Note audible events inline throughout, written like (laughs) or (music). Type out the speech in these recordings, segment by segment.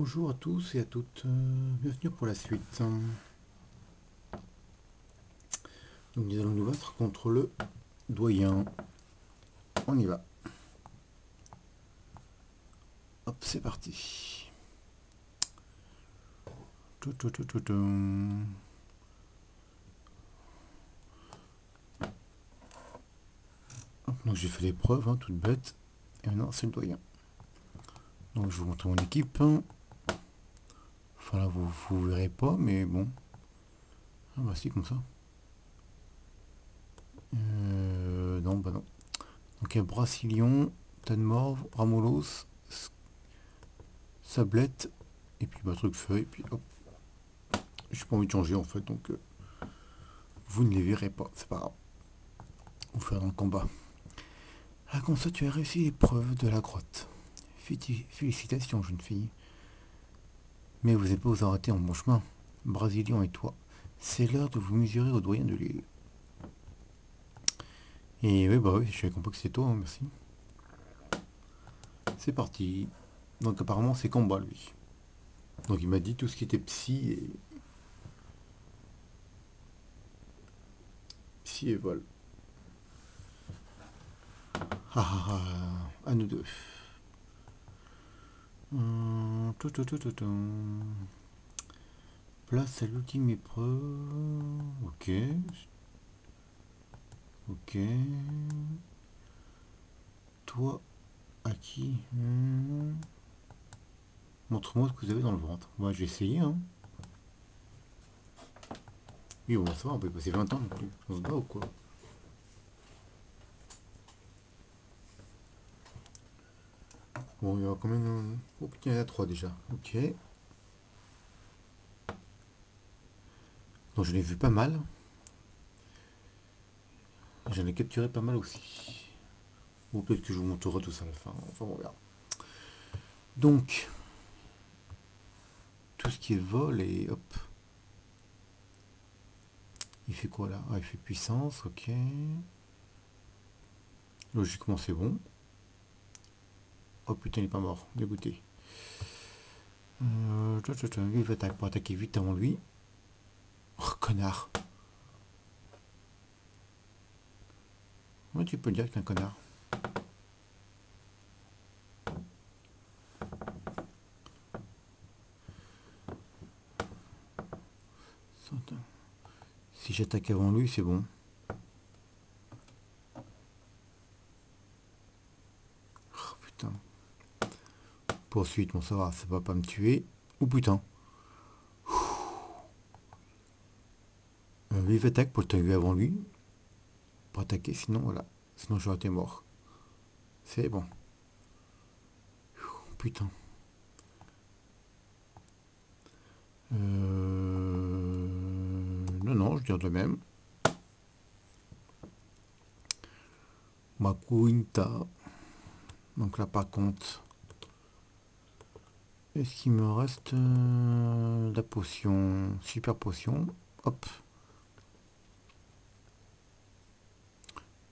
Bonjour à tous et à toutes, euh, bienvenue pour la suite. Donc nous allons nous battre contre le doyen. On y va. Hop, c'est parti. Donc j'ai fait l'épreuve, hein, toute bête. Et maintenant c'est le doyen. Donc je vous montre mon équipe. Enfin là vous vous verrez pas, mais bon. Ah bah si comme ça. Euh, non, bah non. Donc il y a Brasilion, Tanmorve, Ramolos, Sablette, et puis bah truc feuille, et puis hop. J'ai pas envie de changer en fait, donc euh, vous ne les verrez pas, c'est pas grave. Vous faire dans le combat. Ah comme ça tu as réussi l'épreuve de la grotte. Félicitations jeune fille. Mais vous n'êtes pas vous arrêter en bon chemin. Brasilian et toi, c'est l'heure de vous mesurer au doyen de l'île. Et oui, bah oui, je compris que c'est toi, hein, merci. C'est parti. Donc apparemment c'est combat lui. Donc il m'a dit tout ce qui était psy et... Psy et vol. Ah, ah, ah, à nous deux. Hum, tout, tout, tout, tout, Place à l'ultime épreuve. Ok. Ok. Toi, à qui? Hmm. Montre-moi ce que vous avez dans le ventre. Moi, j'ai essayé. Hein. Oui, bon, ça va, on peut passer 20 ans non plus. On se bat ou quoi? Bon, il y a combien. Oh putain, il y en a 3 déjà. Ok. Donc je l'ai vu pas mal. J'en ai capturé pas mal aussi. Ou peut-être que je vous montrerai tout ça à la fin. Enfin, on verra. Donc, tout ce qui est vol et hop. Il fait quoi là? Ah, Il fait puissance, ok. Logiquement, c'est bon. Oh putain, il est pas mort. Dégoûté. Euh, il va pour attaquer vite avant lui. Oh, connard. Moi, tu peux dire qu'un connard? Si j'attaque avant lui, c'est bon. Oh putain. Poursuite, bon ça va, ça va pas me tuer. Oh putain. Euh, attaque pour le avant lui attaquer, sinon voilà. Sinon j'aurais été mort. C'est bon. Putain. Euh, non, non, je dire de même. Makuinta. Donc là par contre. Est-ce qu'il me reste euh, la potion Super potion? Hop.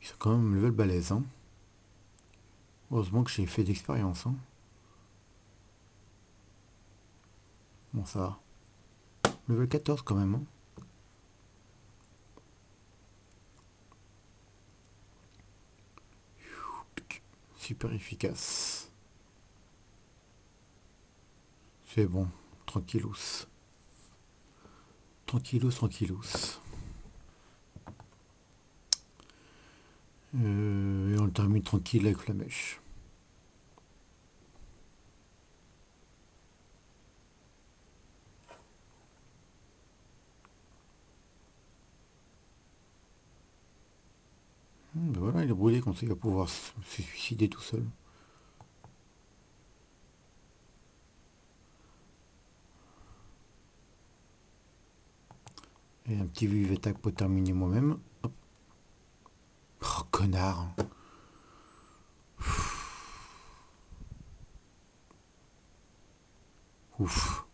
C'est quand même level balèze. Hein. Heureusement que j'ai fait d'expérience. Hein. Bon, ça va. Level 14 quand même. Hein. Super efficace. C'est bon. Tranquillous. Tranquillous, tranquillous. Euh, et on le termine tranquille avec la mèche. Hmm, ben voilà, il est brûlé comme ça, il va pouvoir se suicider tout seul. Et un petit vive pour terminer moi-même connard. Ouf.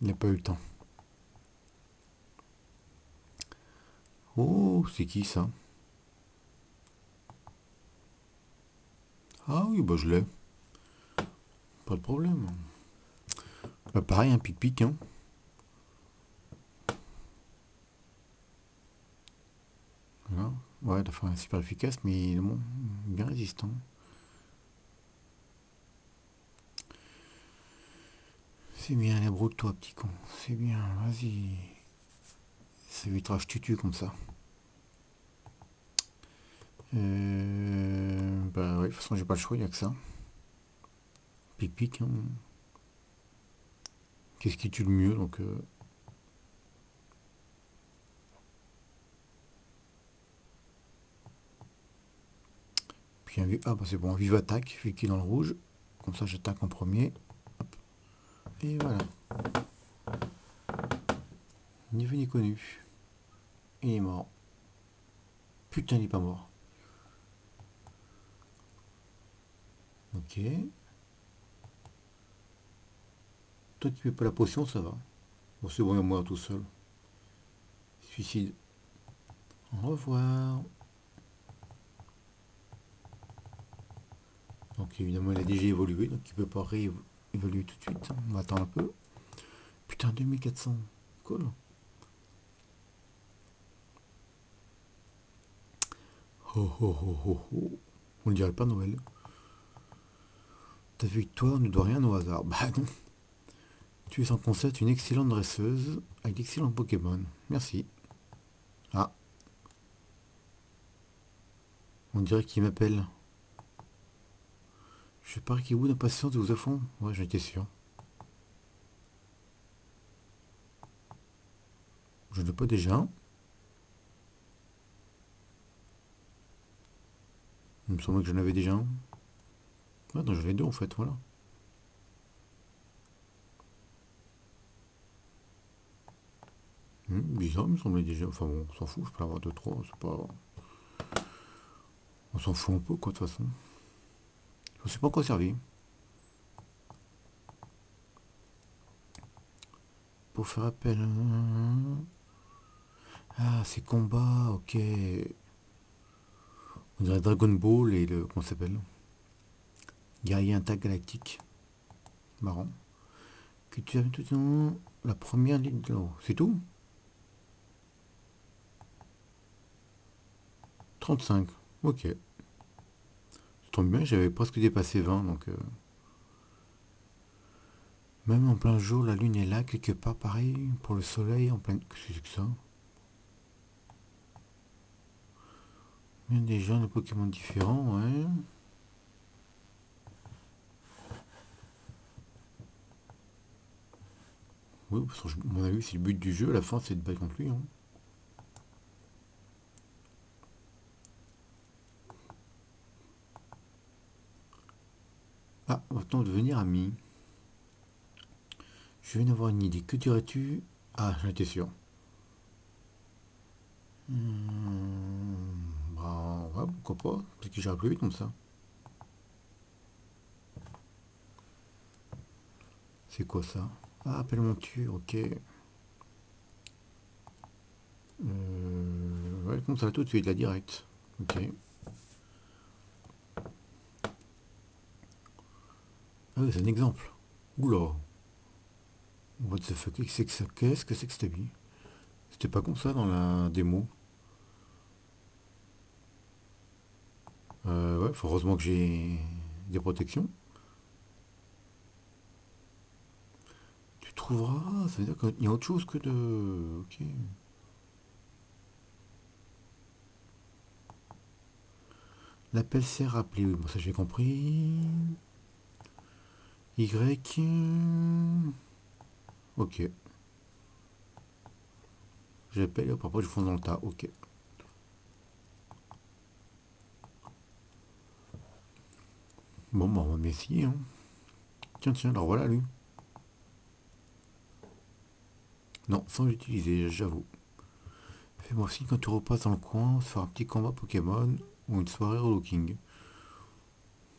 Il n'a pas eu le temps. Oh, c'est qui ça? Ah oui, bah je l'ai. Pas pas de problème. Bah, pareil, un pic-pic. Hein. Voilà. Ouais, la super efficace, mais bon, bien résistant. C'est bien, les de toi, petit con. C'est bien, vas-y. Évitera je tutu comme ça. Euh, bah ouais, de toute façon, j'ai pas le choix, il n'y a que ça. Pic-pic. Hein. Qu'est-ce qui tue le mieux donc euh... Ah bah c'est bon, vive attaque, vu qu'il est dans le rouge. Comme ça j'attaque en premier. Et voilà. Ni vu ni connu. Il est mort. Putain, il n'est pas mort. Ok. Toi qui fais pas la potion, ça va. Bon, c'est bon, il moi tout seul. Suicide. Au revoir. Donc évidemment, il a déjà évolué, donc il peut pas réévoluer tout de suite. On va attendre un peu. Putain, 2400. Cool. Oh, oh, oh, oh. On ne dirait pas Noël. Ta victoire ne doit rien au hasard. Bah non. Tu es en concept une excellente dresseuse avec d'excellents Pokémon. Merci. Ah. On dirait qu'il m'appelle. Je parie qu'il vous d'impatience de vous à fond. Ouais, j'en étais sûr. Je ne pas déjà. Il me semblait que j'en avais déjà un. Ah non, j'en ai deux en fait, voilà. Hmm, bizarre, il me semblait déjà. Enfin bon, on s'en fout, je peux avoir deux, trois, c'est pas. On s'en fout un peu, quoi, de toute façon. Je sais pas quoi servir. Pour faire appel. Ah, c'est combat, ok. On dirait Dragon Ball et le. Comment s'appelle? Guerrier intergalactique. Marrant. Que tu as tout temps la première ligne de l'eau. C'est tout? 35. Ok. Ça bien, j'avais presque dépassé 20, donc... Euh, même en plein jour, la lune est là, quelque part, pareil, pour le soleil, en plein... Qu'est-ce que c'est que ça? Bien des gens de Pokémon différents, ouais. Oui, parce que, mon avis, c'est le but du jeu, à la fin, c'est de battre contre lui. Hein. Ah, maintenant devenir ami. Je viens d'avoir une idée. Que dirais-tu? Ah, j'en étais sûr. Hmm, bah, pourquoi pas. Parce que j'irai plus vite comme ça. C'est quoi ça? Ah, appelle monture, ok. Euh, ouais, comme ça tout de suite, la direct? Ok. Ah c'est un exemple. Oula. What the fuck, qu'est-ce que c'est que bien C'était pas comme ça dans la démo. Euh, ouais, heureusement que j'ai des protections. Tu trouveras, ça veut dire qu'il y a autre chose que de... Ok. L'appel s'est rappelé, oui, bon ça j'ai compris. Y. Ok. J'appelle, hop, après je fonce dans le tas. Ok. Bon, bah, on va m'essayer. Hein. Tiens, tiens, alors voilà lui. Non, sans l'utiliser, j'avoue. Fais-moi aussi quand tu repasses dans le coin, faire un petit combat Pokémon ou une soirée relooking.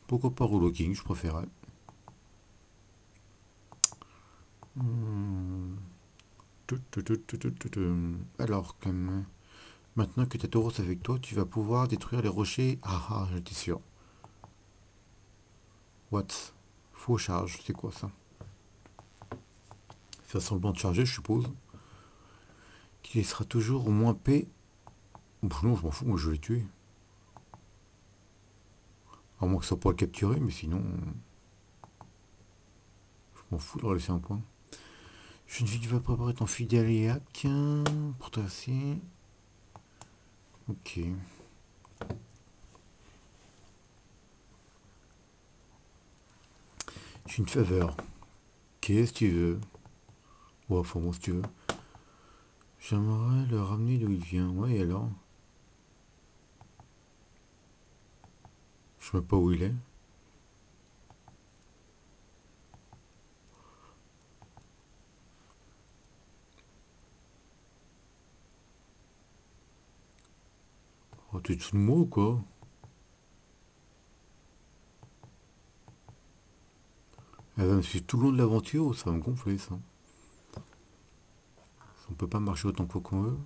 Pourquoi pas relooking, je préférerais. Alors, comme maintenant que tu as Tauros avec toi, tu vas pouvoir détruire les rochers. Ah ah, j'étais sûr. What Faux charge, c'est quoi ça Faire semblant de charger, je suppose. Qu'il sera toujours au moins P. non, je m'en fous, moi je vais tuer. À moins que ça soit le capturer, mais sinon... Je m'en fous de leur laisser un point. Je ne tu vas préparer ton fidéliac pour traverser. Ok. J'ai une faveur. Qu'est-ce que tu veux? Ouais, enfin bon, si tu veux. J'aimerais le ramener d'où il vient. Ouais, alors? Je sais pas où il est. Oh, tu te de moi ou quoi Elle va me suivre tout le long de l'aventure, ça va me gonfler ça. On peut pas marcher autant qu'on veut.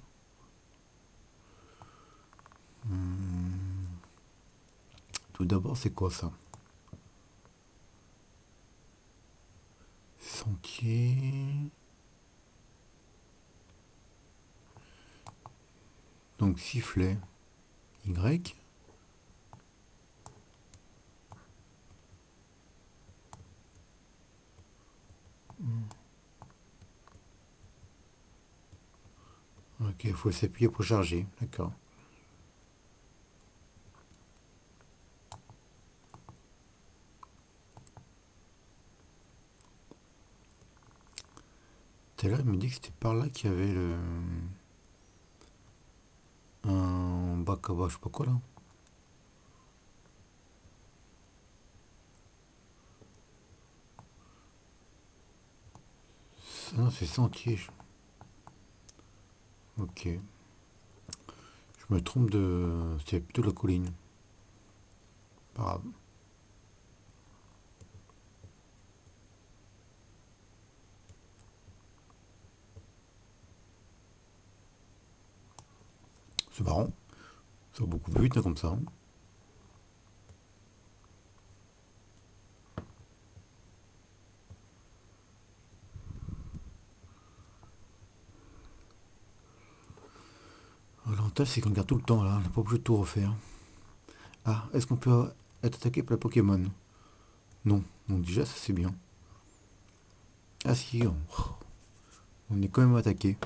Hmm. Tout d'abord, c'est quoi ça? Sentier. Donc sifflet. Y. Ok, il faut s'appuyer pour charger, d'accord. Tout à il me dit que c'était par là qu'il y avait le... Un bac à bas, je sais pas quoi là. Non, c'est sentier. Ok. Je me trompe de... C'est plutôt la colline. Pas grave. C'est marrant. Ça va beaucoup plus vite comme ça. Hein. L'avantage, c'est qu'on garde tout le temps là, on n'a pas obligé de tout refaire. Ah, est-ce qu'on peut être attaqué par la Pokémon? Non, donc déjà, ça c'est bien. Ah si, on, est quand même attaqué.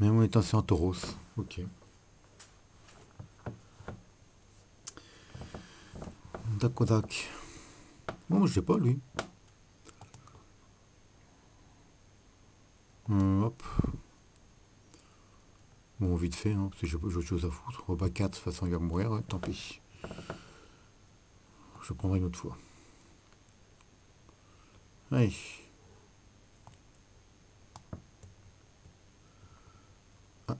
Même en étant en Tauros. Ok. D'accord, Bon, je sais pas lui. Euh, hop. Bon, vite fait, hein, parce que j'ai autre chose à foutre. Repas 4, de toute façon, il va mourir, tant pis. Je prendrai une autre fois. Allez. Ah.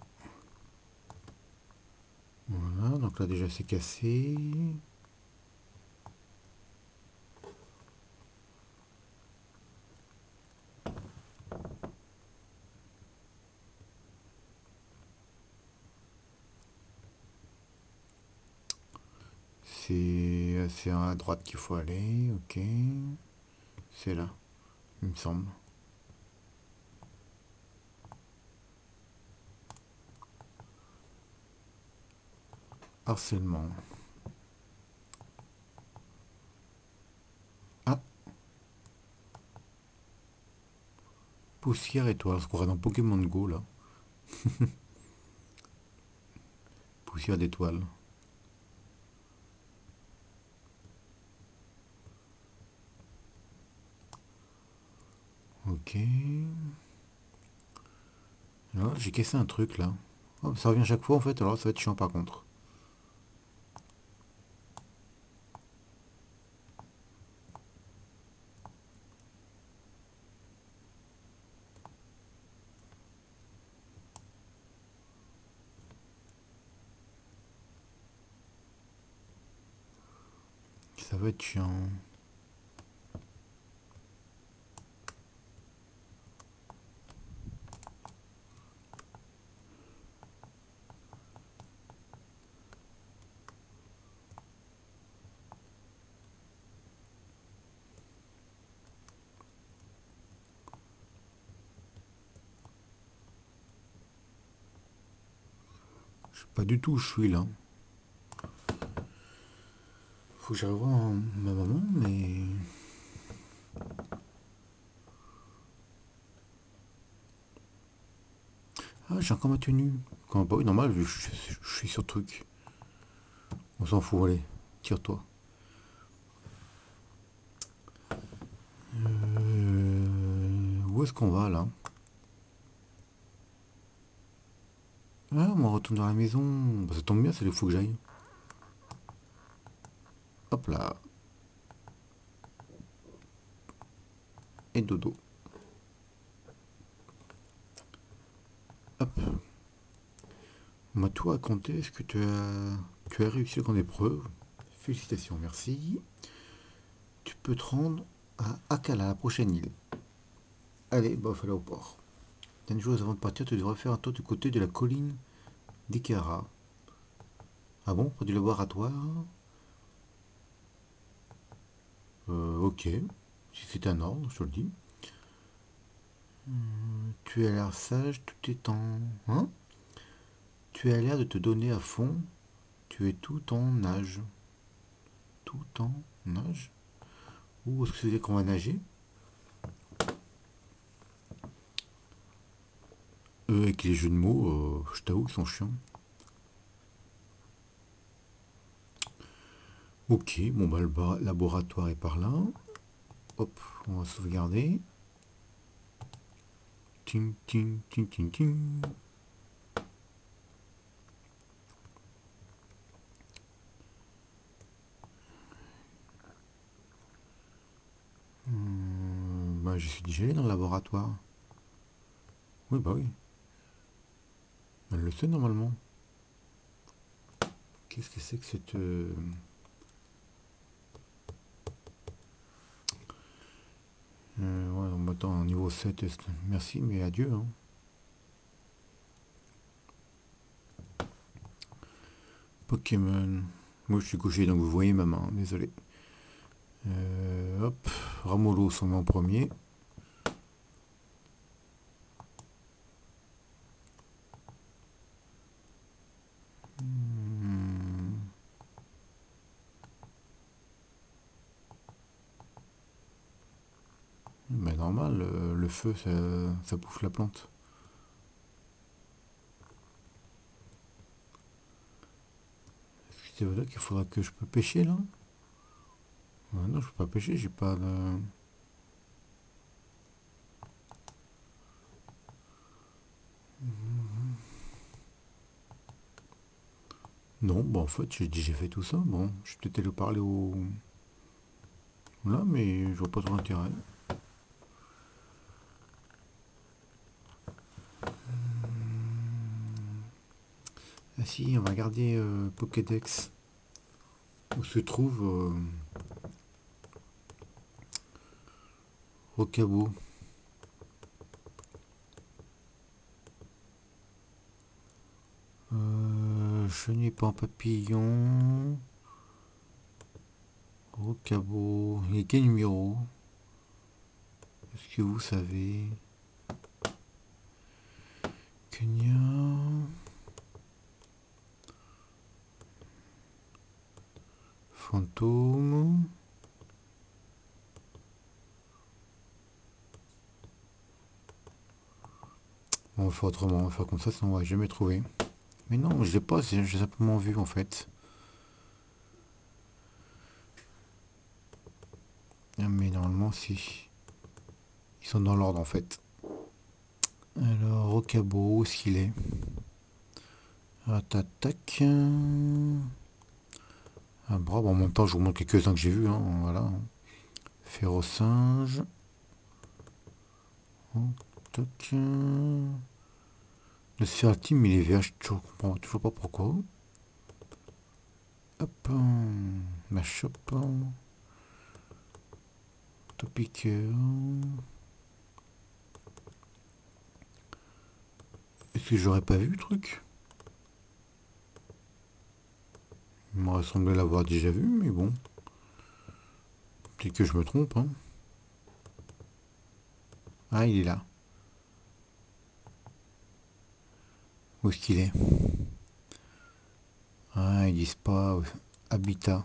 Voilà, donc là déjà c'est cassé. C'est à droite qu'il faut aller, ok. C'est là, il me semble. Harcèlement. Ah Poussière étoile, ce qu'on dans Pokémon Go là. (laughs) Poussière d'étoile. Ok. J'ai cassé un truc là. Oh, ça revient chaque fois en fait, alors ça va être chiant par contre. Ça va être chiant. Je sais pas du tout où je suis là. Faut que j'aille voir ma maman, mais... Ah, j'ai encore ma tenue. Comment pas Oui, normal, je, je suis sur truc. On s'en fout, allez, tire-toi. Euh, où est-ce qu'on va là? Ah, on retourne dans la maison. Bah, ça tombe bien, c'est le faut que j'aille. Hop là. Et dodo. Hop. On m'a tout raconté. Est-ce que tu as, tu as réussi la grande épreuve Félicitations, merci. Tu peux te rendre à Akala, la prochaine île. Allez, bof, aller au port. Dernière chose avant de partir, tu devrais faire un tour du côté de la colline d'Ikara. Ah bon, près du laboratoire euh, Ok, si c'est un ordre, je te le dis. Hum, tu as l'air sage, tout est en... Hein? Tu as l'air de te donner à fond. Tu es tout en nage. Tout en nage? Où est-ce que c'est qu'on va nager? Avec les jeux de mots, euh, je t'avoue qu'ils sont chiants. Ok, bon bah le laboratoire est par là. Hop, on va sauvegarder. Ting, ting, ting, ting, ting. Hmm, bah, je suis déjà dans le laboratoire. Oui, bah oui. Elle le sait normalement. Qu'est-ce que c'est que cette... Euh... Euh, ouais, on m'attend niveau 7. Merci, mais adieu. Hein. Pokémon. Moi, je suis couché, donc vous voyez ma main. Désolé. Euh, hop. Ramolo sont en premier. Ça, ça bouffe la plante. Est-ce que qu'il faudra que je peux pêcher là? Non, je peux pas pêcher, j'ai pas de... Non, bon en fait j'ai j'ai fait tout ça. Bon, je vais peut-être le parler au... Là, mais je vois pas trop intérêt. On va regarder euh, Pokédex. Où se trouve euh, Rocabo. Euh, chenille pas papillon. Rocabo. Il a quel numéro? Est-ce que vous savez? Fantôme. on va autrement, on va faire comme ça, sinon on va jamais trouver. Mais non, je l'ai pas, j'ai simplement vu en fait. Ah, mais normalement, si. Ils sont dans l'ordre en fait. Alors, au cabot, où est-ce qu'il est, Tac. Un bras, en même temps, je vous montre quelques-uns que j'ai vus. Hein, voilà. Férocinge. Oh, Le Spheratim, il est vert, je comprends toujours pas pourquoi. Hop, la chope. Topiqueur. Est-ce que j'aurais pas vu le truc? Il me semblé l'avoir déjà vu, mais bon. Peut-être que je me trompe. Hein. Ah, il est là. Où est-ce qu'il est, Ah, ils disent pas habitat.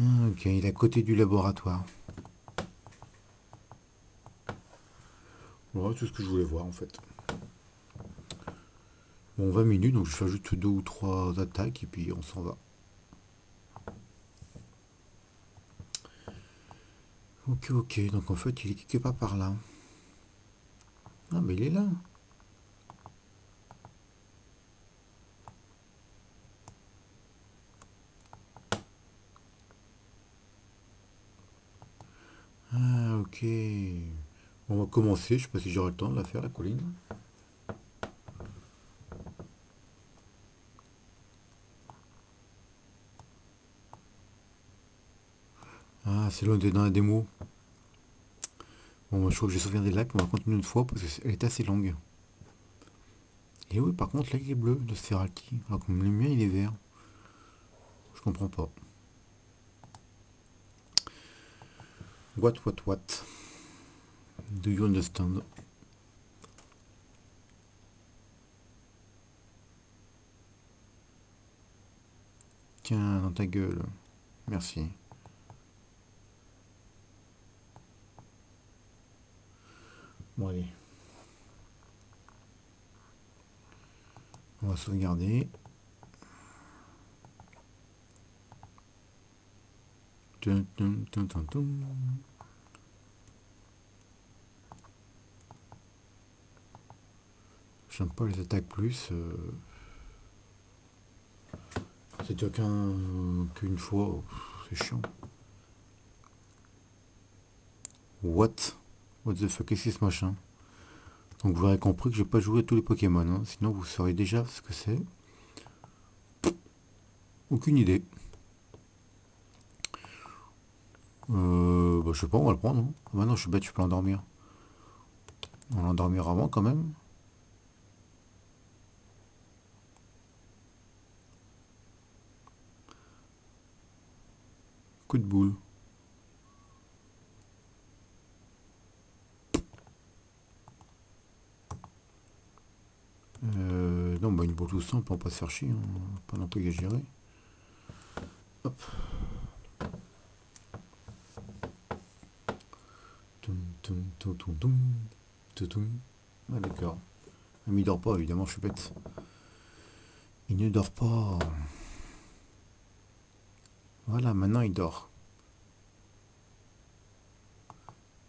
Ah, ok, il est à côté du laboratoire. Tout ce que je voulais voir en fait. Bon, 20 minutes, donc je fais juste deux ou trois attaques et puis on s'en va. Ok, ok, donc en fait il est quelque part par là. Ah, mais il est là. Ah, ok. On va commencer, je sais pas si j'aurai le temps de la faire, la colline. Ah, c'est loin dans la démo. Bon, je crois que je sauvegarder des lacs, on va continuer une fois parce qu'elle est assez longue. Et oui, par contre, là, il est bleu, le Sferalki. Alors que le mien, il est vert. Je comprends pas. What, what, what? Do you understand Tiens, dans ta gueule. Merci. Bon, allez. On va sauvegarder. Tum, tum, tum, tum, tum. J'aime pas les attaques plus. Euh... C'est qu'un qu'une fois. C'est chiant. What? What the fuck, qu'est-ce que ce machin? Donc vous aurez compris que j'ai pas joué à tous les Pokémon. hein. Sinon vous saurez déjà ce que c'est. Aucune idée. Euh, bah, je sais pas, on va le prendre. hein. Ah bah je suis bête, je peux l'endormir. On l'endormira avant quand même. Coup de boule. Euh, non, bah une boule tout simple, on va pas se faire chier, hein. pas non plus exagérer. Hop. Ah d'accord. Il dort pas, évidemment, je suis bête. Il ne dort pas. Voilà, maintenant il dort.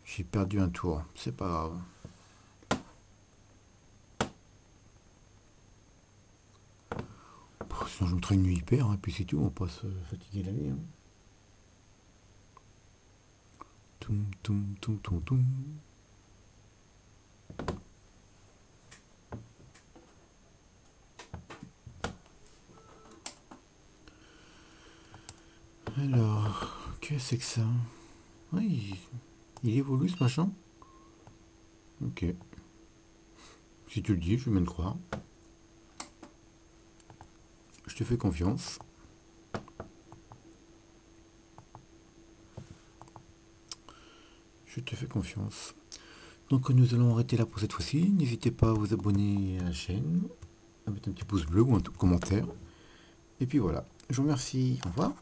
J'ai perdu un tour, c'est pas grave. Sinon je me traîne une nuit hyper, hein, et puis c'est tout, on va pas se fatiguer la vie. Hein. Toum, toum, toum, toum, toum. Alors, qu'est-ce c'est que ça Oui, il, évolue ce machin Ok. Si tu le dis, je vais le croire. Je te fais confiance. Je te fais confiance. Donc nous allons arrêter là pour cette fois-ci. N'hésitez pas à vous abonner à la chaîne, à mettre un petit pouce bleu ou un commentaire. Et puis voilà. Je vous remercie. Au revoir.